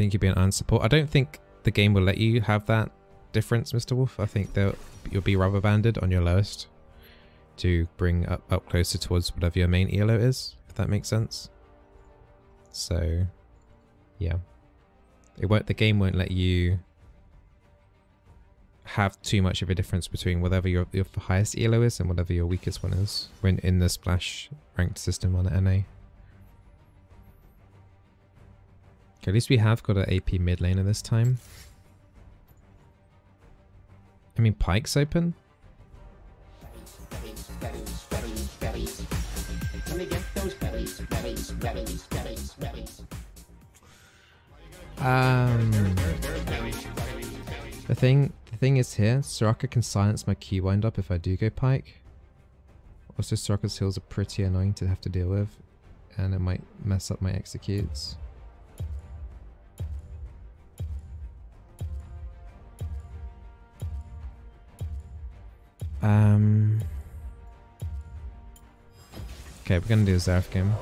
think you'd be an unsupport. I don't think the game will let you have that difference, Mr. Wolf. I think that you'll be rubber banded on your lowest to bring up, up closer towards whatever your main ELO is, if that makes sense. So, yeah. It won't, the game won't let you have too much of a difference between whatever your, your highest ELO is and whatever your weakest one is when in the splash ranked system on NA. Okay, at least we have got an AP mid laner this time. I mean, Pyke's open. Um, the thing, the thing is here, Soraka can silence my Q wind up if I do go Pike. Also, Soraka's heals are pretty annoying to have to deal with, and it might mess up my executes. Um. Okay, we're gonna do a Xerath game.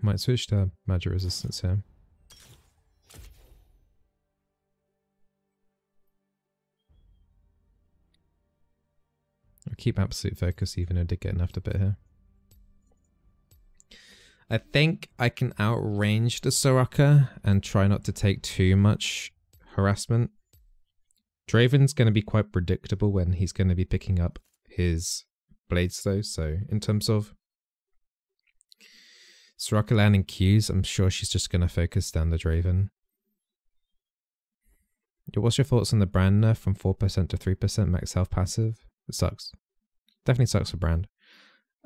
Might switch to magic resistance here. I'll keep absolute focus even though I did get enough to bit here. I think I can outrange the Soraka and try not to take too much harassment. Draven's going to be quite predictable when he's going to be picking up his blades though, so in terms of Soraka landing Qs, I'm sure she's just going to focus down the Draven. What's your thoughts on the brand nerf from 4% to 3% max health passive? It sucks. Definitely sucks for brand.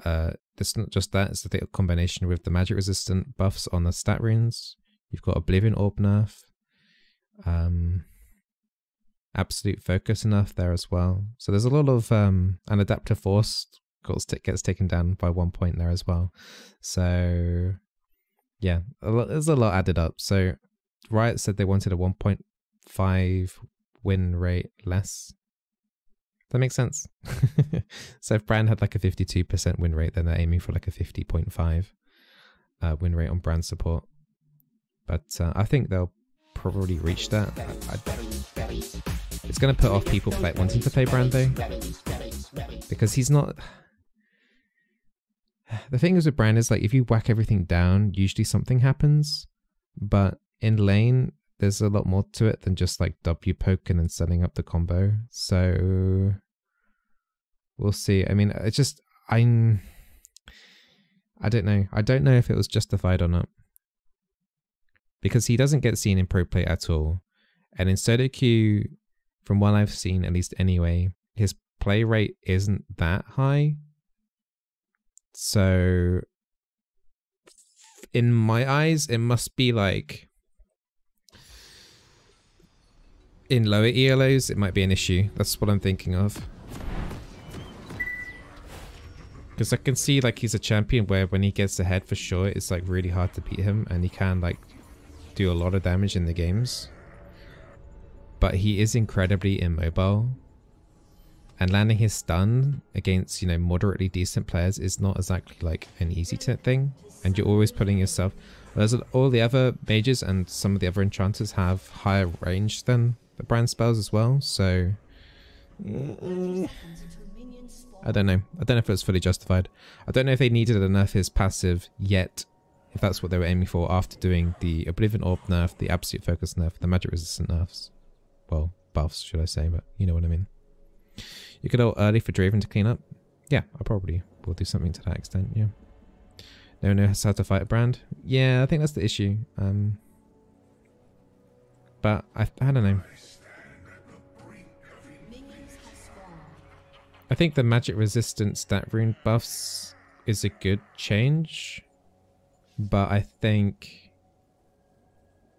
Uh, it's not just that, it's the combination with the magic resistant buffs on the stat runes. You've got Oblivion Orb nerf. Um, absolute focus enough there as well. So there's a lot of um, an adaptive force gets taken down by one point there as well. So yeah, a lot, there's a lot added up. So Riot said they wanted a 1.5 win rate less that makes sense. so if Brand had like a 52% win rate, then they're aiming for like a 50.5 uh, win rate on brand support. But uh, I think they'll probably reach that. I, I, it's going to put off people play, wanting to play Brand though. Because he's not... The thing is with Brand is like if you whack everything down, usually something happens. But in lane, there's a lot more to it than just like W poke and setting up the combo. So we'll see. I mean, it's just I'm I don't know. I don't know if it was justified or not. Because he doesn't get seen in pro play at all. And in solo queue, from what I've seen, at least anyway, his play rate isn't that high. So in my eyes, it must be like in lower ELOs, it might be an issue. That's what I'm thinking of. Because I can see like he's a champion where when he gets ahead for sure, it's like really hard to beat him and he can like do a lot of damage in the games. But he is incredibly immobile. And landing his stun against, you know, moderately decent players is not exactly like an easy thing. And you're always putting yourself... There's all the other mages and some of the other enchanters have higher range than the brand spells as well, so... I don't know. I don't know if it was fully justified. I don't know if they needed nerf his passive yet, if that's what they were aiming for after doing the Oblivion Orb nerf, the Absolute Focus nerf, the Magic Resistant nerfs. Well, buffs, should I say, but you know what I mean. You could all early for Draven to clean up? Yeah, I probably will do something to that extent, yeah. No one knows how to fight a brand? Yeah, I think that's the issue. Um, but I, I don't know. I think the magic resistance stat rune buffs is a good change, but I think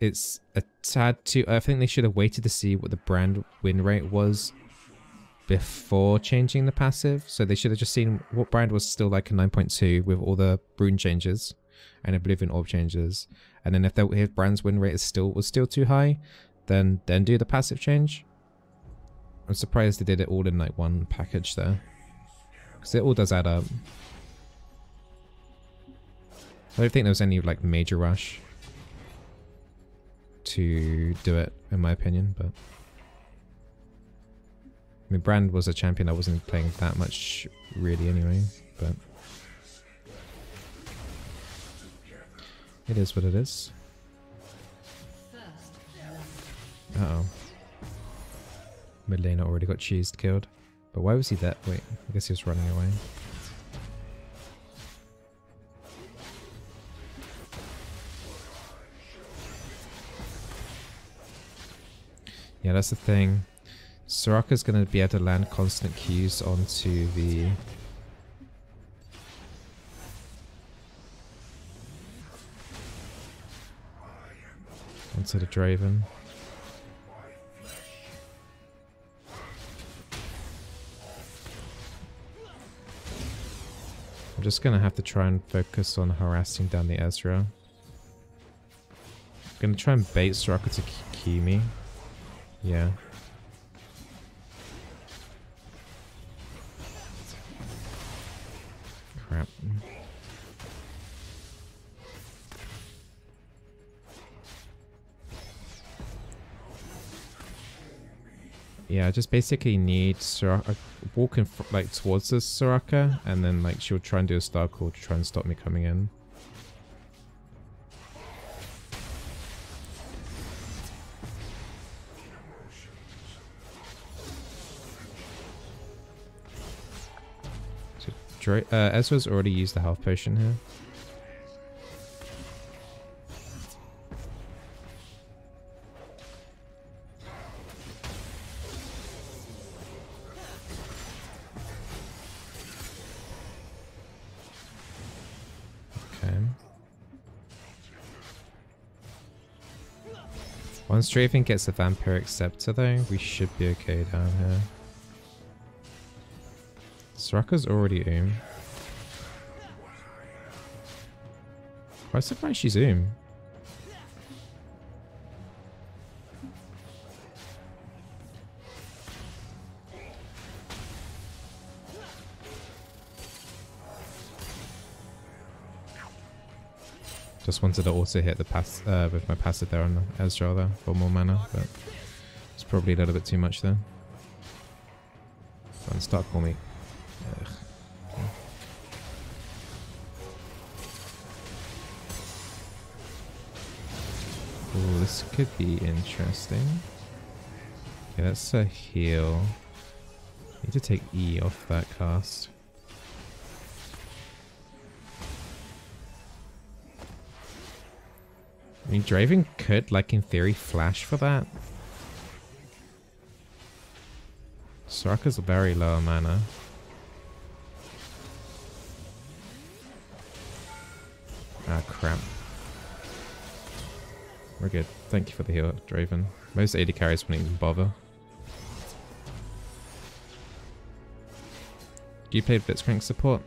it's a tad too. I think they should have waited to see what the brand win rate was before changing the passive. So they should have just seen what brand was still like a 9.2 with all the rune changes and Oblivion Orb changes. And then if, the, if brand's win rate is still was still too high, then then do the passive change. I'm surprised they did it all in like one package there. Because it all does add up. I don't think there was any like major rush to do it, in my opinion, but... I mean, Brand was a champion I wasn't playing that much really anyway, but... It is what it is. Uh-oh. Mid lane already got cheesed killed. But why was he there? Wait, I guess he was running away. Yeah, that's the thing. Soraka's going to be able to land constant Qs onto the... onto the Draven. I'm just going to have to try and focus on harassing down the Ezra. I'm going to try and bait Soraka to me. Yeah. Crap. Yeah, I just basically need Soraka walking like towards the Soraka, and then like she'll try and do a star call to try and stop me coming in. Dra uh, Ezra's already used the health potion here. Once Draven gets the Vampiric Scepter though, we should be okay down here. Soraka's already Oom. Quite surprised she's Oom. Just wanted to also hit the pass uh, with my passive there on Ezreal there for more mana, but it's probably a little bit too much there. Start call me Ugh. Ooh, this could be interesting. Okay, that's a heal. Need to take E off that cast. I mean, Draven could, like, in theory, flash for that. Soraka's a very low mana. Ah, crap. We're good. Thank you for the heal, Draven. Most AD carries wouldn't even bother. Do you play Blitzcrank support?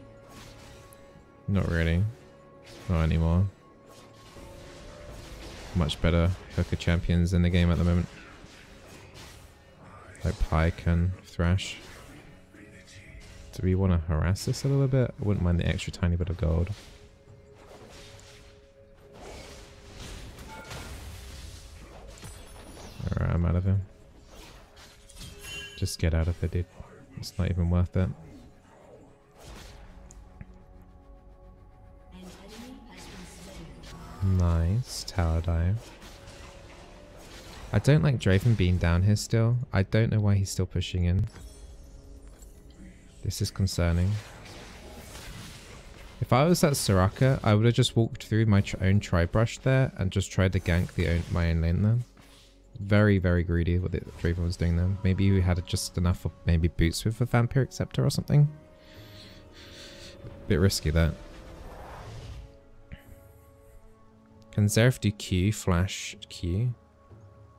Not really. Not anymore. Much better hooker champions in the game at the moment. Like Pyke and Thresh. Do we want to harass this a little bit? I wouldn't mind the extra tiny bit of gold. Alright, I'm out of here. Just get out of it, dude. It's not even worth it. Nice. Tower dive. I don't like Draven being down here still. I don't know why he's still pushing in. This is concerning. If I was at Soraka, I would have just walked through my own tri-brush there and just tried to gank the own, my own lane there. Very, very greedy what Draven was doing there. Maybe we had just enough of maybe boots with a Vampiric Scepter or something. Bit risky that. Xerath do Q, flash Q?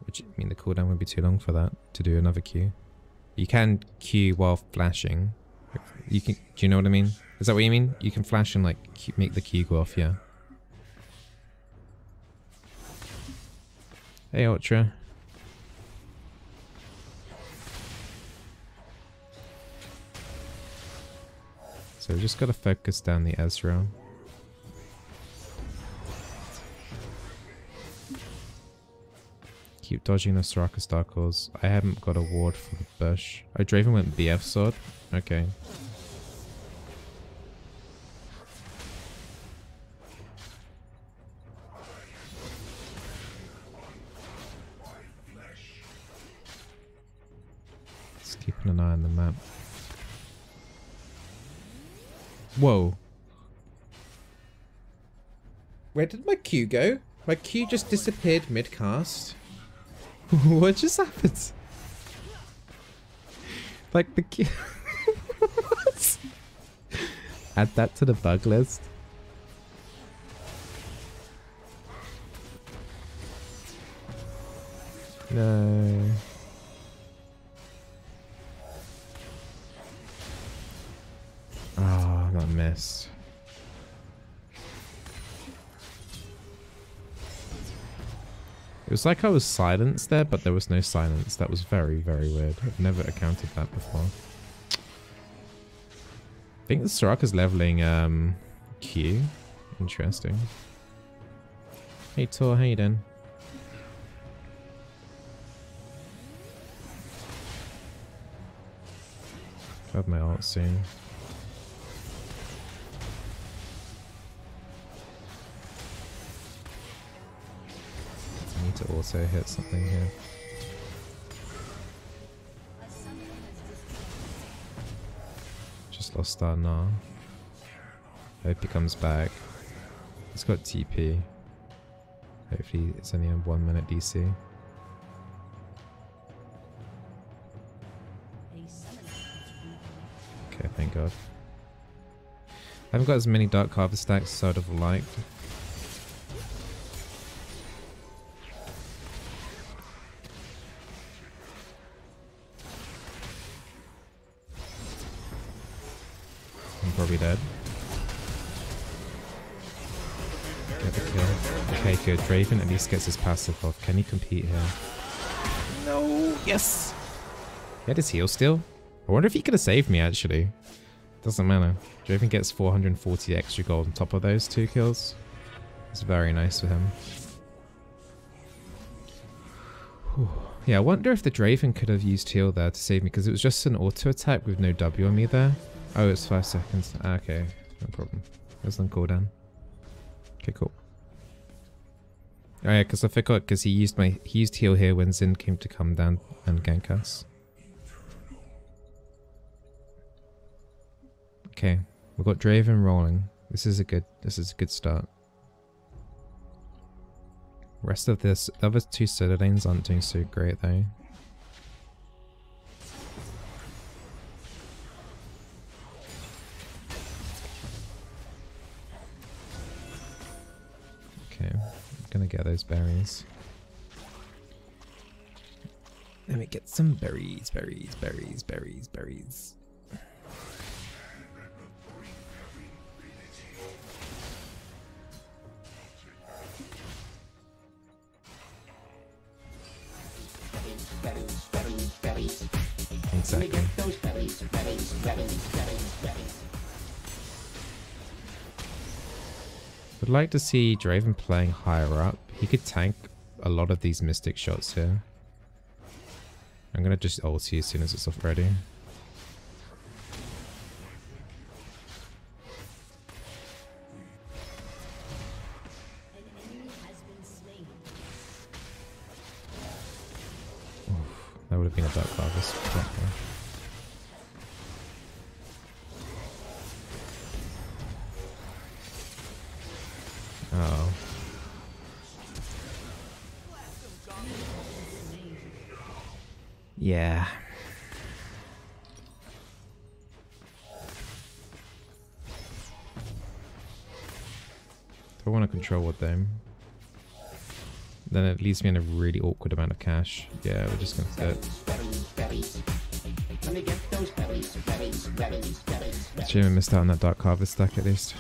Which, I mean, the cooldown would be too long for that, to do another Q. You can Q while flashing. You can, do you know what I mean? Is that what you mean? You can flash and like make the Q go off, yeah. Hey Ultra. So we just gotta focus down the Ezreal. Keep dodging the Soraka's Darkles. I haven't got a ward for the bush. Oh, Draven went BF sword? Okay. Just keeping an eye on the map. Whoa. Where did my Q go? My Q just disappeared mid-cast. what just happened? Like the what? Add that to the bug list. No. Ah, oh, that missed. Was like I was silenced there, but there was no silence. That was very, very weird. I've never encountered that before. I think the Soraka's leveling um, Q. Interesting. Hey Tor, how you doing? Have my ult soon. Need to also hit something here. Just lost our Gnar. Hope he comes back. He's got TP. Hopefully it's only a one minute DC. Okay, thank god. I haven't got as many Dark Harvest stacks as I'd have liked. Probably dead. Get the kill. Okay, good. Draven at least gets his passive off. Can he compete here? No! Yes! He had his heal still? I wonder if he could have saved me, actually. Doesn't matter. Draven gets 440 extra gold on top of those two kills. It's very nice for him. Whew. Yeah, I wonder if the Draven could have used heal there to save me, because it was just an auto attack with no W on me there. Oh, it's five seconds. Okay, no problem. Was on cooldown. Okay, cool. Oh yeah, because I forgot, because he used my he used heal here when Zin came to come down and gank us. Okay, we've got Draven rolling. This is a good this is a good start. Rest of this the other two lanes aren't doing so great though. Gonna get those berries. Let me get some berries, berries, berries, berries, berries. Exactly. Would like to see Draven playing higher up. He could tank a lot of these Mystic shots here. I'm gonna just ulti as soon as it's off ready. Leaves me in a really awkward amount of cash. Yeah, we're just gonna do it. Shame missed out on that Dark Harvest stack at least.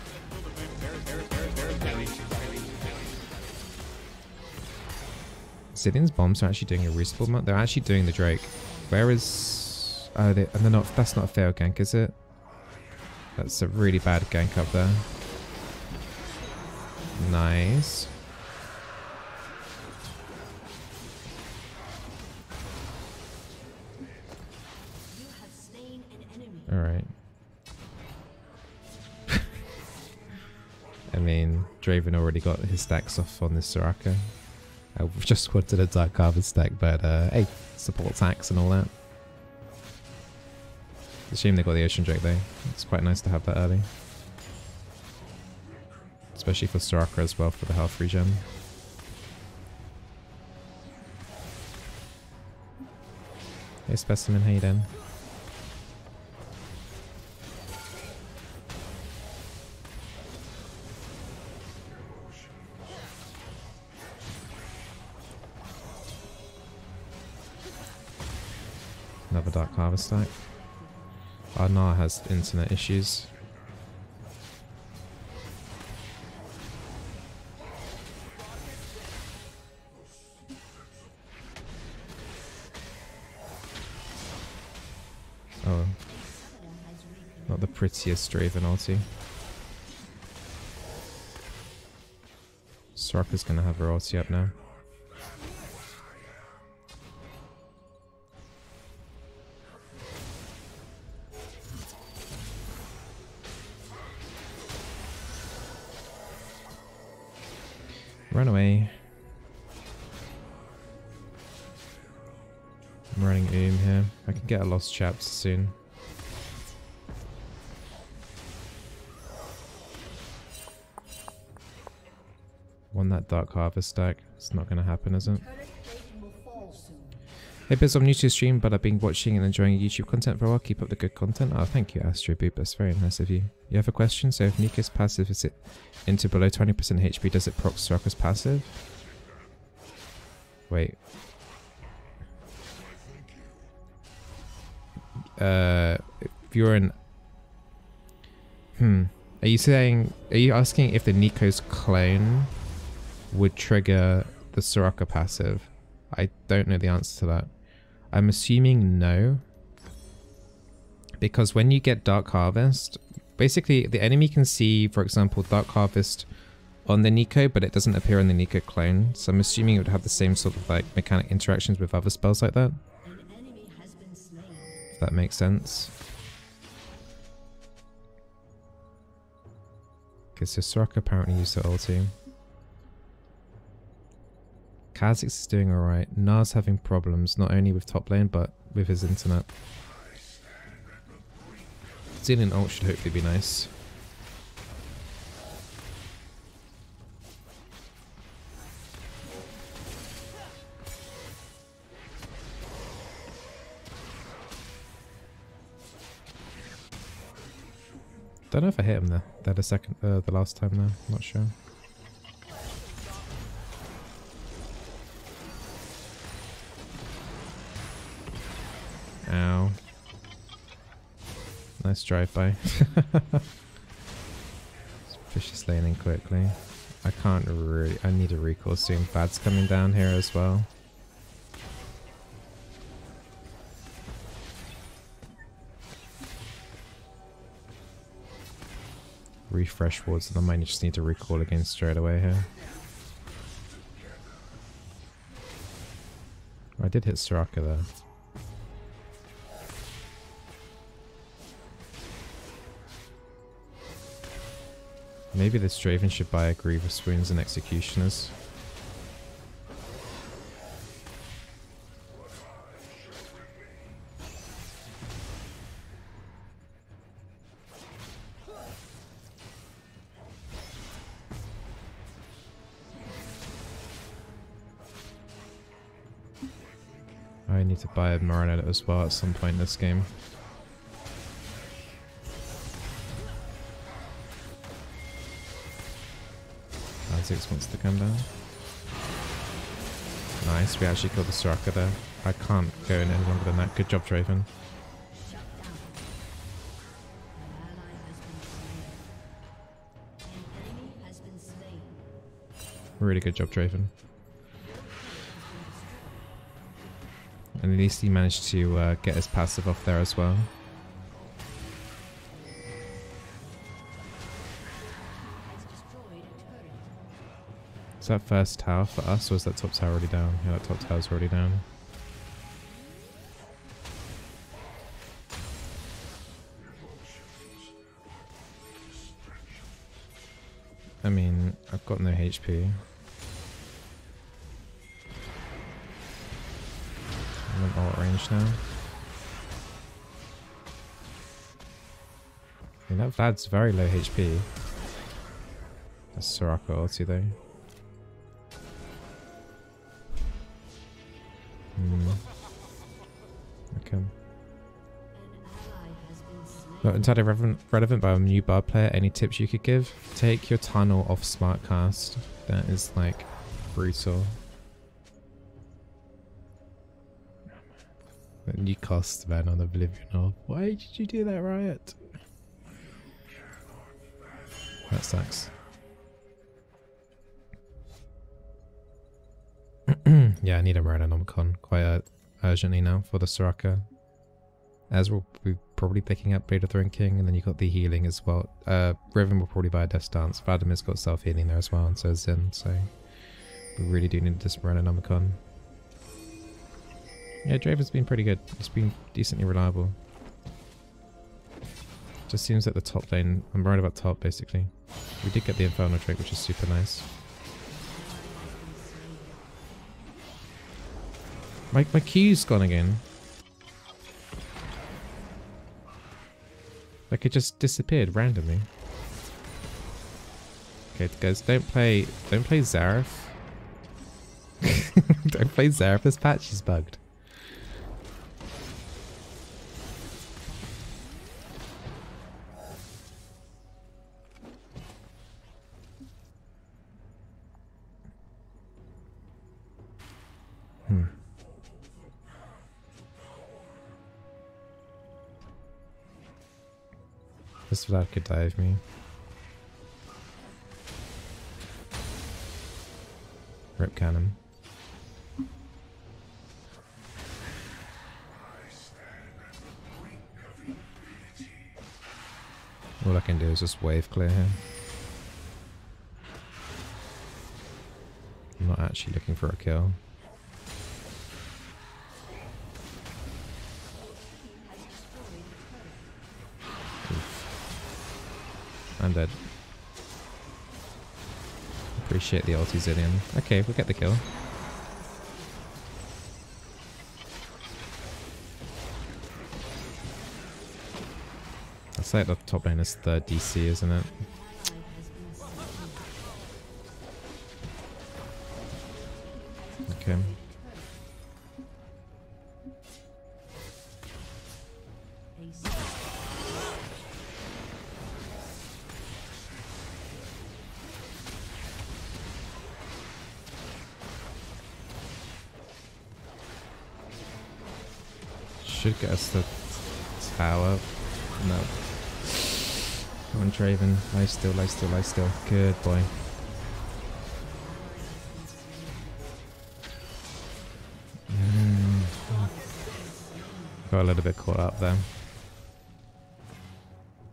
Zilean's bombs are actually doing a reasonable amount. They're actually doing the Drake. Where is... Oh, they, and they're not... That's not a fail gank, is it? That's a really bad gank up there. Nice. Draven already got his stacks off on this Soraka. I've just wanted a Dark Harvest stack, but uh, hey, support tax and all that. It's a shame they got the Ocean Drake though. It's quite nice to have that early. Especially for Soraka as well for the health regen. Hey Specimen, how you doing? Another Dark Harvest stack. Our has internet issues. Oh. Not the prettiest Draven ulti. Soraka's gonna have her ulti up now. I'm running Oom here. I can get a Lost Chaps soon. Won that Dark Harvest stack. It's not going to happen, is it? Hey Biz, I'm new to your stream, but I've been watching and enjoying YouTube content for a while. Keep up the good content. Oh, thank you, Astro Boop. That's very nice of you. You have a question? So if Neeko's passive is it into below 20% HP, does it proc Soraka's passive? Wait. Uh, if you're an... Hmm. Are you saying... Are you asking if the Neeko's clone would trigger the Soraka passive? I don't know the answer to that. I'm assuming no. Because when you get Dark Harvest, basically the enemy can see, for example, Dark Harvest on the Neeko, but it doesn't appear on the Neeko clone. So I'm assuming it would have the same sort of like mechanic interactions with other spells like that. If that makes sense. Because so Soraka apparently used her ulti. Kha'Zix is doing alright. Gnar's having problems, not only with top lane, but with his internet. Stealing ult should hopefully be nice. Don't know if I hit him there. That a second, uh, the last time though. Not sure. Ow. Nice drive-by. Vicious laning quickly. I can't really... I need a recall soon. Bad's coming down here as well. Refresh wards and I might just need to recall again straight away here. I did hit Soraka there. Maybe this Draven should buy a Grievous Wounds and Executioners. To Marinette as well at some point in this game. Kha'Zix wants to come down. Nice, we actually killed the Soraka there. I can't go in any longer than that. Good job, Draven. Really good job, Draven. And at least he managed to uh, get his passive off there as well. Is that first tower for us, or is that top tower already down? Yeah, that top tower's already down. I mean, I've got no HP. Range now. I mean, that Vlad's very low HP. That's Soraka ulti though. Hmm. Okay. Not entirely relevant, relevant, but I'm a new bar player. Any tips you could give? Take your tunnel off Smartcast. That is like brutal. You cost man on the Oblivion Orb. Why did you do that, Riot? That sucks. yeah, I need a Morellonomicon quite urgently now for the Soraka. As we'll be probably picking up Blade of Throne King, and then you've got the healing as well. Uh, Riven will probably buy a Death Dance. Vladimir's got self healing there as well, and so is Zen. So we really do need this Morellonomicon. Yeah, Draven's been pretty good. It's been decently reliable. Just seems like the top lane. I'm right about top basically. We did get the Infernal Drake, which is super nice. My my Q's gone again. Like it just disappeared randomly. Okay, guys, don't play don't play Xerath. don't play Xerath. This patch is bugged. Vlad could dive me. Rip cannon. All I can do is just wave clear here. I'm not actually looking for a kill. I'm dead. Appreciate the ulti Zilean. Okay, we'll get the kill. That's like the top lane is third DC, isn't it? Draven. Lie still, lie still, lie still. Good boy. Mm. Got a little bit caught up there.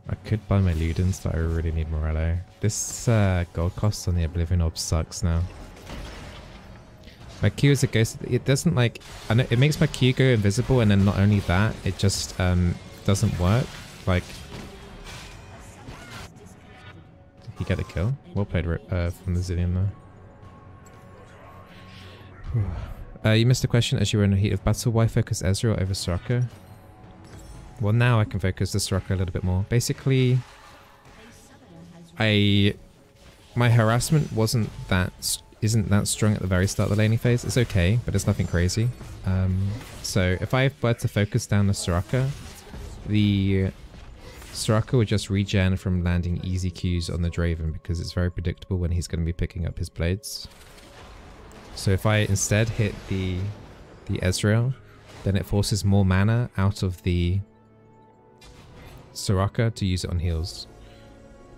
I could buy my Ludens, but I really need Morello. This uh, gold cost on the Oblivion Orb sucks now. My Q is a ghost. It doesn't like. It makes my Q go invisible, and then not only that, it just um doesn't work. Like, get a kill? Well played uh, from the Zilean there. uh, you missed a question as you were in the heat of battle. Why focus Ezreal over Soraka? Well, now I can focus the Soraka a little bit more. Basically, I my harassment wasn't that isn't that strong at the very start of the laning phase. It's okay, but it's nothing crazy. Um, so if I were to focus down the Soraka, the Soraka would just regen from landing easy Qs on the Draven because it's very predictable when he's going to be picking up his blades. So if I instead hit the the Ezreal, then it forces more mana out of the Soraka to use it on heals.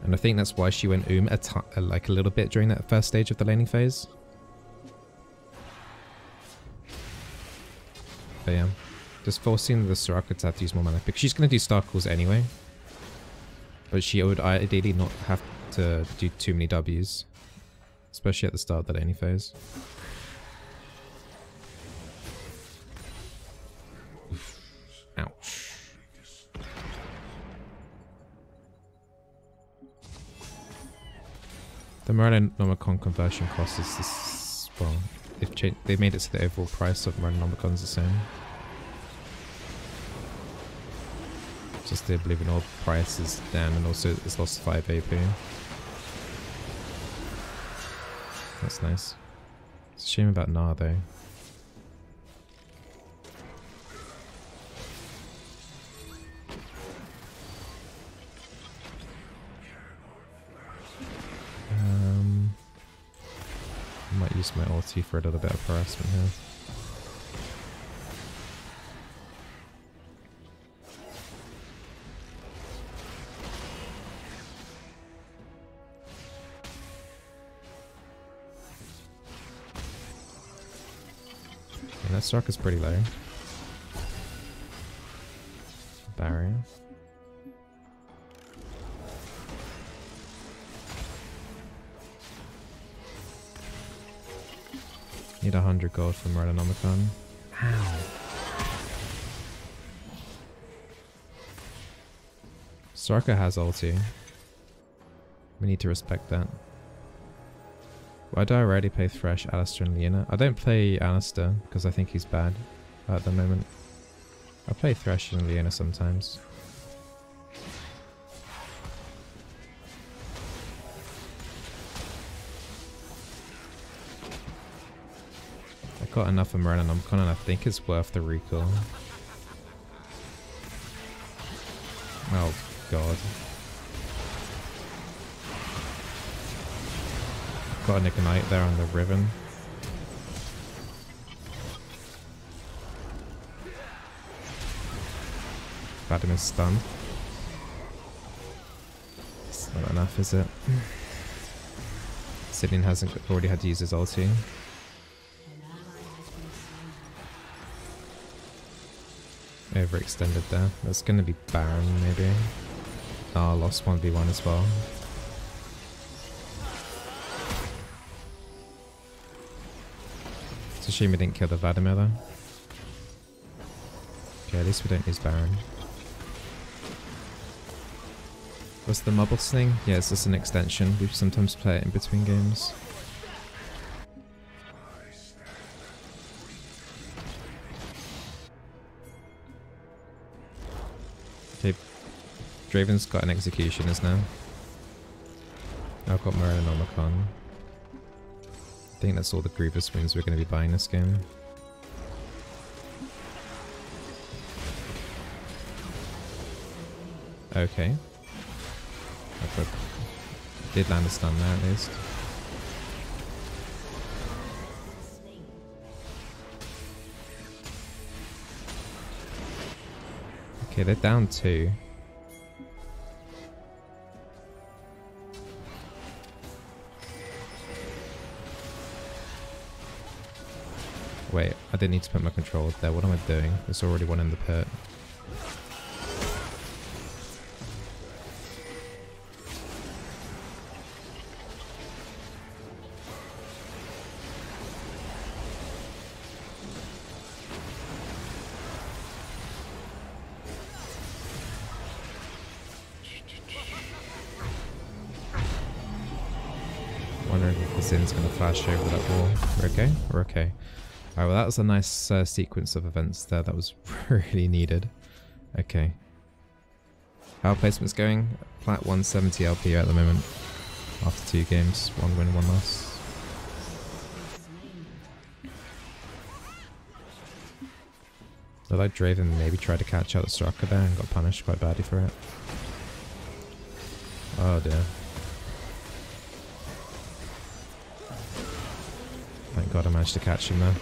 And I think that's why she went Oom a uh, like a little bit during that first stage of the laning phase. But yeah, just forcing the Soraka to have to use more mana. Because she's going to do Star Calls anyway. But she would ideally not have to do too many Ws. Especially at the start of that any phase. Ouch. The Morellonomicon conversion cost is this, well, they've, changed, they've made it so the overall price of Morellonomicon is the same. Just the Oblivion Orb price is down and also it's lost 5 AP. That's nice. It's a shame about Gnar though. Um, I might use my ulti for a little bit of harassment here. Stock is pretty low. Barrier. Need a hundred gold from Morellonomicon. Ow. Soraka has ulti. We need to respect that. Why do I already play Thresh, Alistar, and Leona? I don't play Alistar because I think he's bad at the moment. I play Thresh and Leona sometimes. I got enough of Morellonomicon and I think it's worth the recall. Oh god. Got an ignite there on the Riven. Vladimir's stunned. It's not enough, is it? Zilean hasn't already had to use his ulti. Overextended there. That's gonna be Baron, maybe. Oh, lost 1v1 as well. Shame we didn't kill the Vladimir though. Okay, at least we don't use Baron. What's the Mubbles thing? Yeah, it's just an extension. We sometimes play it in between games. Okay, Draven's got an Executioners now. I've got Morellonomicon. I think that's all the Grievous Wounds we're going to be buying this game. Okay. I did land a stun there at least. Okay, they're down two. I didn't need to put my control there. What am I doing? There's already one in the pit. Wondering if the Zin's to flash over that wall. We're okay? We're okay. Alright, well that was a nice uh, sequence of events there. That was really needed. Okay. How are placements going? Plat 170 LP at the moment. After two games. One win, one loss. So like Draven maybe tried to catch out the Strucker there and got punished quite badly for it. Oh dear. Thank god I managed to catch him there.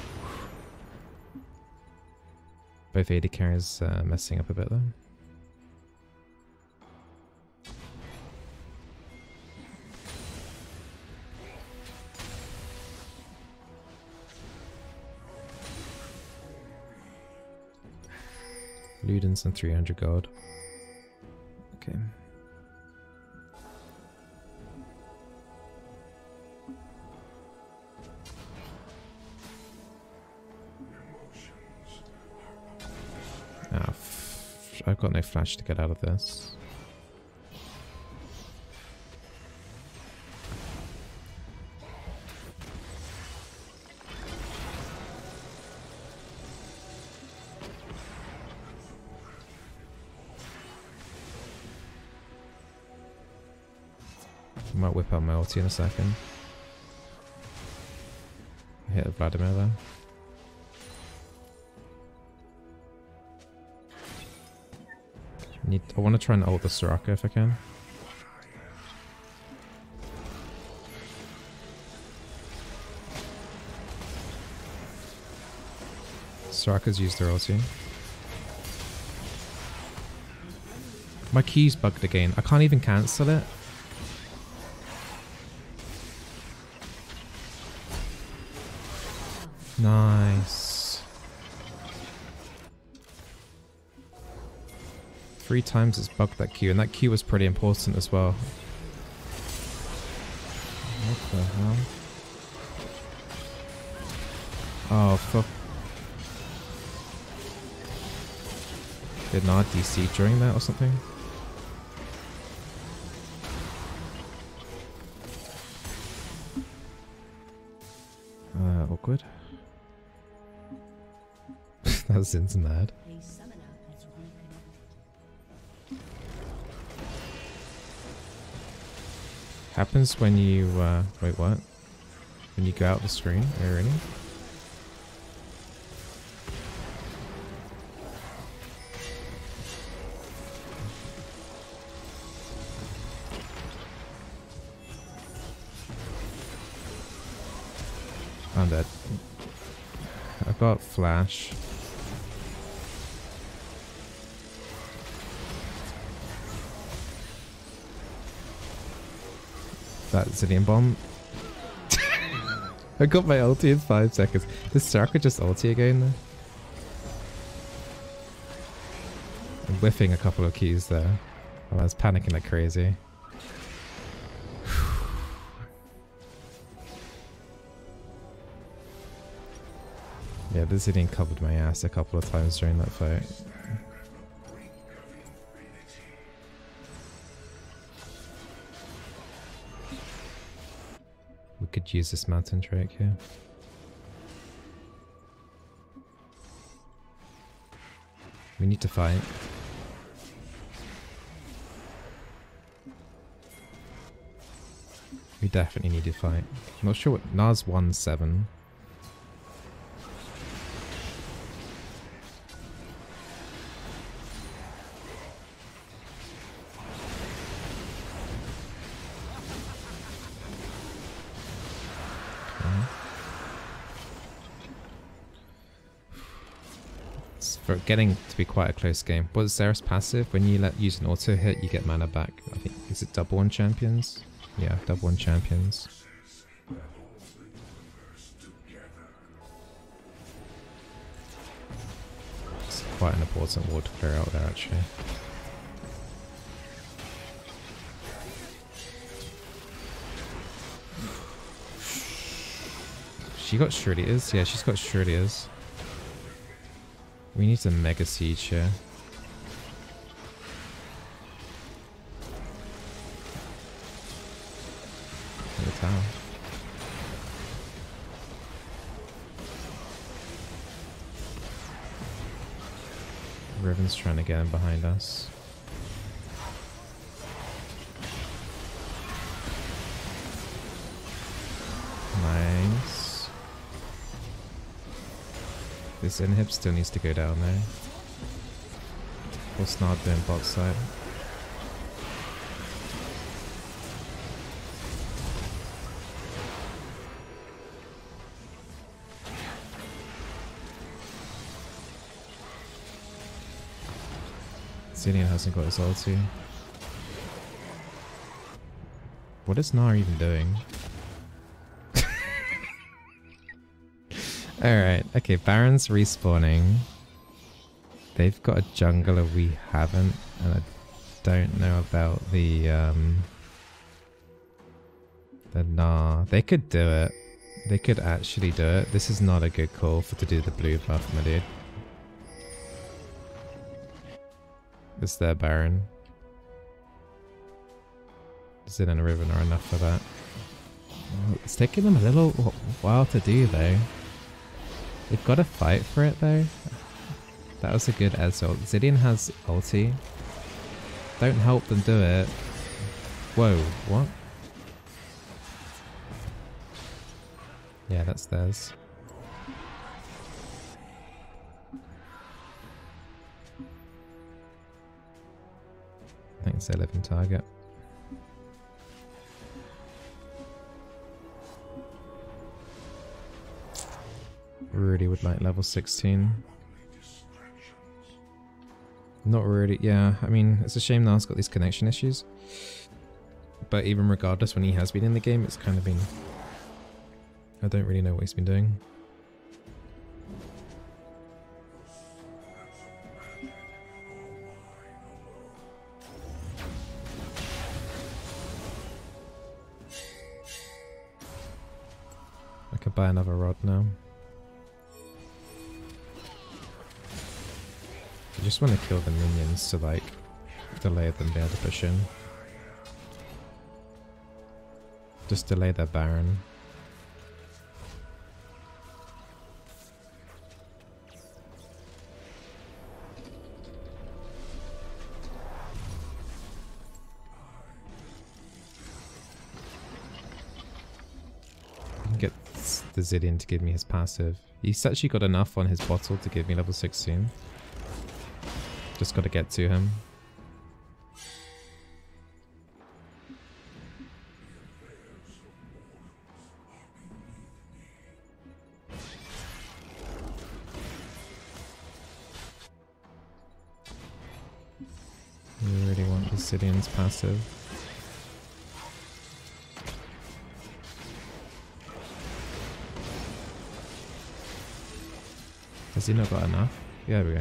Both AD carries uh, messing up a bit though. Ludens and 300 gold. Okay. Ah, I've got no flash to get out of this. might whip out my ulti in a second. Hit Vladimir there. Need, I want to try and ult the Soraka if I can. Soraka's used their ulti. My key's bugged again. I can't even cancel it. Three times it's bugged that Q, and that Q was pretty important as well. What the hell? Oh, fuck. Did not DC during that or something? Uh, awkward. that Zin's mad. Happens when you, uh, wait, what? When you go out the screen? Are you ready? I'm dead. I've got flash. That Zilean bomb. I got my ulti in five seconds. This Soraka just ulti again there. I'm whiffing a couple of keys there. Oh, I was panicking like crazy. Yeah, the Zilean covered my ass a couple of times during that fight. Use this mountain drake here. We need to fight. We definitely need to fight. I'm not sure what Gnar's 1-7. For getting to be quite a close game. Was Xerath passive? When you let use an auto hit, you get mana back. I think is it double one champions? Yeah, double one champions. It's quite an important ward to clear out there, actually. She got Shreddiers? Yeah, she's got Shreddiers. We need some Mega Siege here. Riven's trying to get in behind us. This inhib still needs to go down there. What's not doing bot side? Zilean hasn't got his ulti. What is Gnar even doing? Alright, okay, Baron's respawning. They've got a jungler we haven't, and I don't know about the, um... The Gnar. They could do it. They could actually do it. This is not a good call for to do the blue buff, my dude. It's their Baron. Zin and Riven are enough for that. It's taking them a little while to do though. They've got to fight for it though. That was a good Ezreal. Zilean has ulti. Don't help them do it. Whoa, what? Yeah, that's theirs. Thanks, 11 target. Really would like level 16. Not really, yeah. I mean, it's a shame Niall's got these connection issues. But even regardless, when he has been in the game, it's kind of been... I don't really know what he's been doing. I could buy another rod now. I just want to kill the minions to like delay them being able to push in. Just delay their Baron. Get the Zilean to give me his passive. He's actually got enough on his bottle to give me level 16. Just gotta get to him. You really want the Zilean's passive. Has he not got enough? Yeah, we go.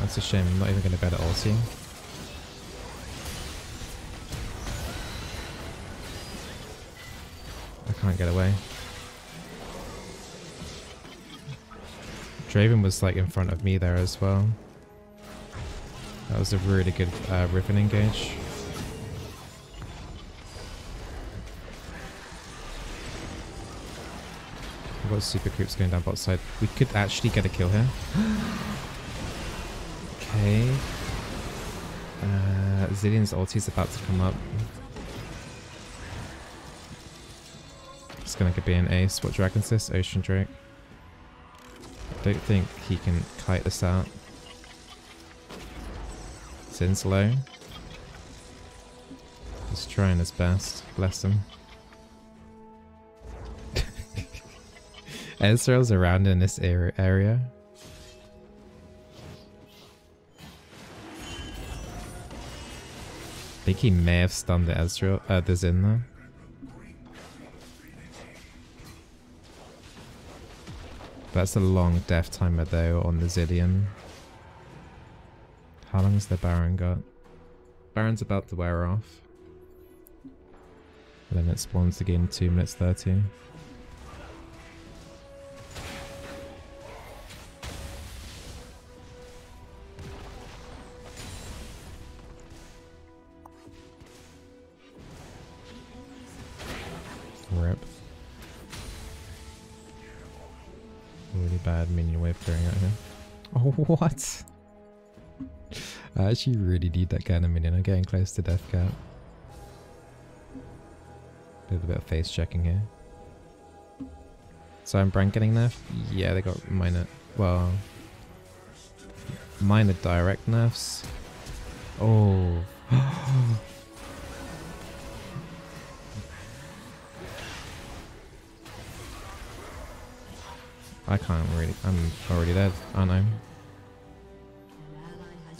That's a shame, I'm not even going to bet at all ulti. I can't get away. Draven was like in front of me there as well. That was a really good uh, Riven engage. Got super creeps going down bot side. We could actually get a kill here. okay. Uh, Zilean's ulti is about to come up. It's gonna be an ace. What dragon's this? Ocean Drake. I don't think he can kite this out. Sin's low. He's trying his best. Bless him. Ezreal's around in this area. I think he may have stunned the Ezreal, uh, the though. That's a long death timer though on the Zilean. How long has the Baron got? Baron's about to wear off. Then it spawns again 2 minutes 30. Rip. Really bad minion wave clearing out here. Oh, what? I actually really need that kind of minion. I'm getting close to death cap. A little bit of face checking here. So I'm Brand getting nerfed? Yeah, they got minor, well, minor direct nerfs. Oh. I can't really, I'm already dead, aren't I?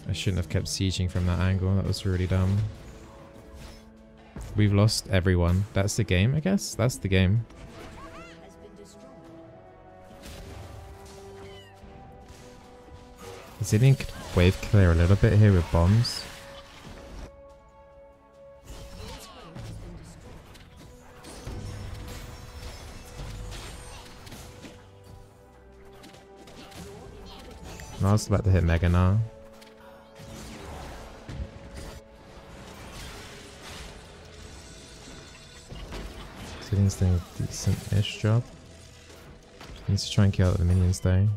I shouldn't have kept sieging from that angle, that was really dumb. We've lost everyone. That's the game, I guess? That's the game. Zilean could wave clear a little bit here with bombs. I was about to hit Mega now. Zilean's doing a decent-ish job. Needs to try and kill out the minions though.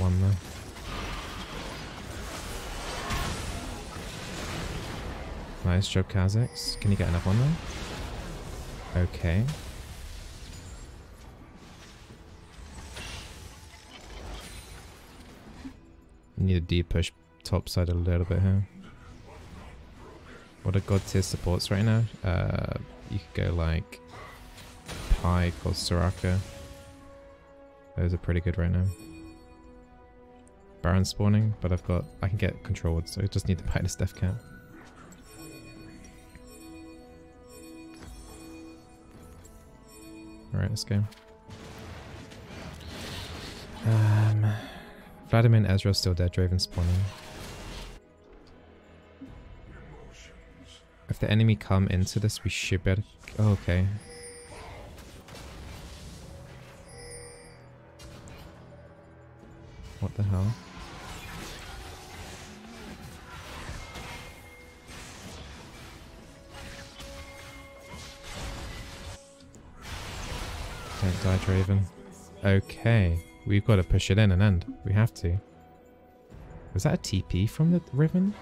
One though. Nice job, Kha'Zix. Can you get another one though? Okay. Need a deep push topside a little bit here. What are god tier supports right now? Uh, you could go like Pyke or Soraka. Those are pretty good right now. Baron spawning, but I've got I can get controlled, so I just need to buy this death cap. Alright, let's go. Um, Vladimir and Ezreal still dead, Draven spawning. If the enemy come into this, we should be able. Oh, okay. What the hell? Don't die, Draven. Okay. We've got to push it in and end. We have to. Was that a TP from the Riven?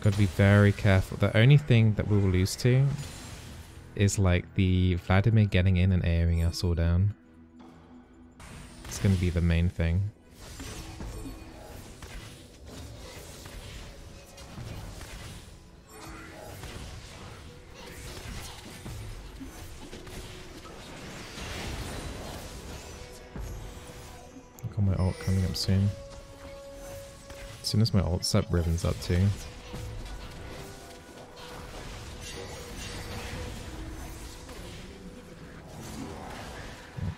Got to be very careful. The only thing that we will lose to is like the Vladimir getting in and airing us all down. It's going to be the main thing. Soon as my ult's up, Riven's up too.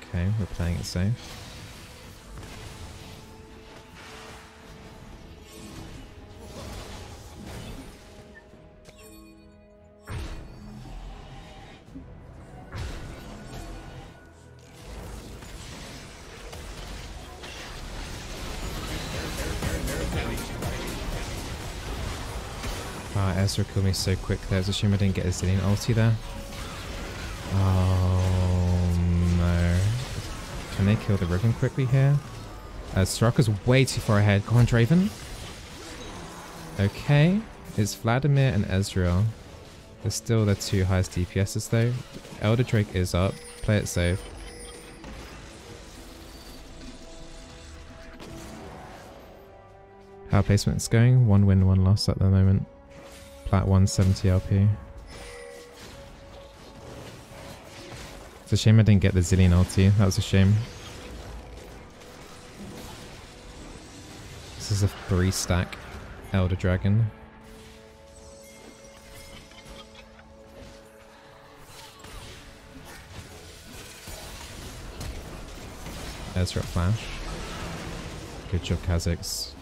Okay, we're playing it safe. Ezra killed me so quick there. It's a shame I didn't get a Zilean ulti there. Oh no. Can they kill the Riven quickly here? Uh, Soraka's way too far ahead. Go on, Draven. Okay. It's Vladimir and Ezreal. They're still the two highest DPSs though. Elder Drake is up. Play it safe. How placement's going? One win, one loss at the moment. Plat 170 LP. It's a shame I didn't get the Zilean ulti. That was a shame. This is a three stack Elder Dragon. Ezra Flash. Good job, Kha'Zix.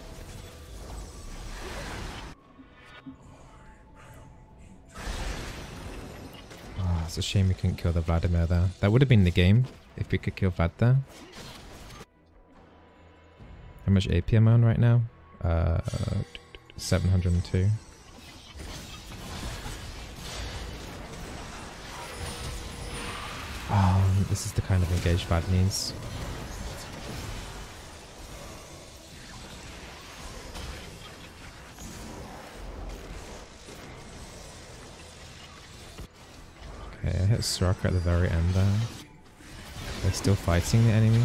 It's a shame we couldn't kill the Vladimir there. That would have been the game if we could kill Vlad there. How much AP am I on right now? Uh, 702. Oh, this is the kind of engage Vlad needs. Hit Soraka at the very end there. They're still fighting the enemy.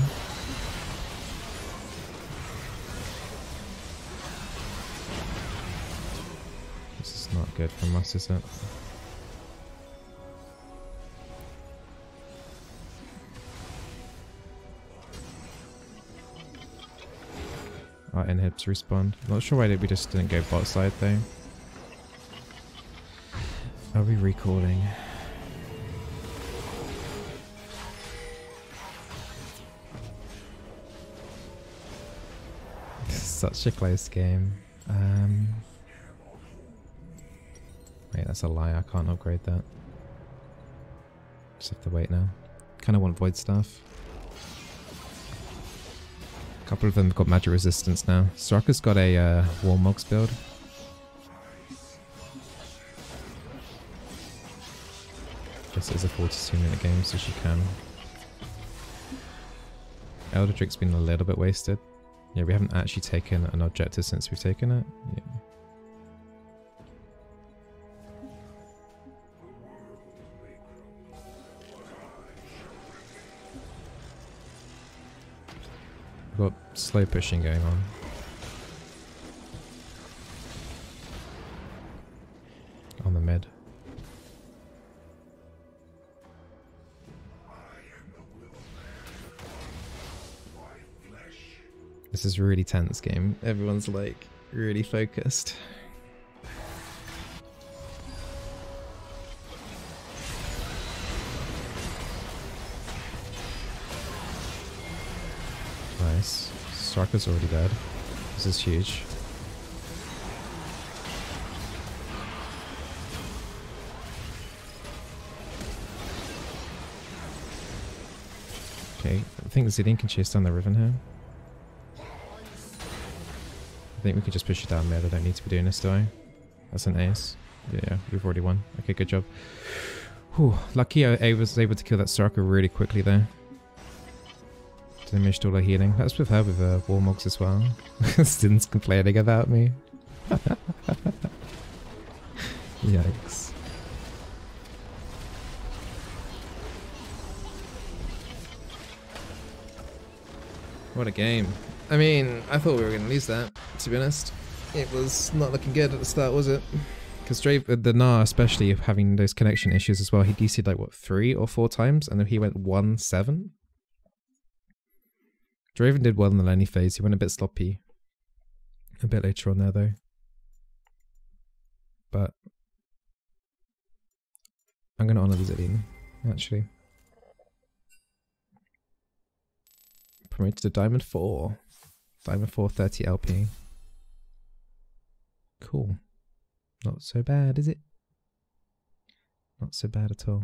This is not good from us, is it? Our inhibs respond. Not sure why we just didn't go bot side though. Are we recalling? Such a close game. Um, wait, that's a lie. I can't upgrade that. Just have to wait now. Kind of want void stuff. A couple of them have got magic resistance now. Soraka's got a uh, Warmogs build. This is a 42 minute game, so she can. Eldritch's been a little bit wasted. Yeah, we haven't actually taken an objective since we've taken it. Yeah. We've got slow pushing going on. On This is really tense game. Everyone's like really focused. Nice. Soraka's already dead. This is huge. Okay, I think Zilean can chase down the Riven here. I think we could just push it down mid. I don't need to be doing this, do I? That's an ace. Yeah, we've already won. Okay, good job. Whew, lucky I, was able to kill that Soraka really quickly there. Diminished all her healing. That's with her with uh, Warmogs as well. Stin's complaining about me. Yikes. What a game. I mean, I thought we were going to lose that, to be honest. It was not looking good at the start, was it? Because Drave, uh, the Gnar especially, having those connection issues as well, he DC'd like, what, three or four times? And then he went 1-7? Draven did well in the laning phase. He went a bit sloppy. A bit later on there, though. But I'm going to honour the Zilean, actually. Promoted to Diamond 4. Diamond 4 30 LP. Cool. Not so bad, is it? Not so bad at all.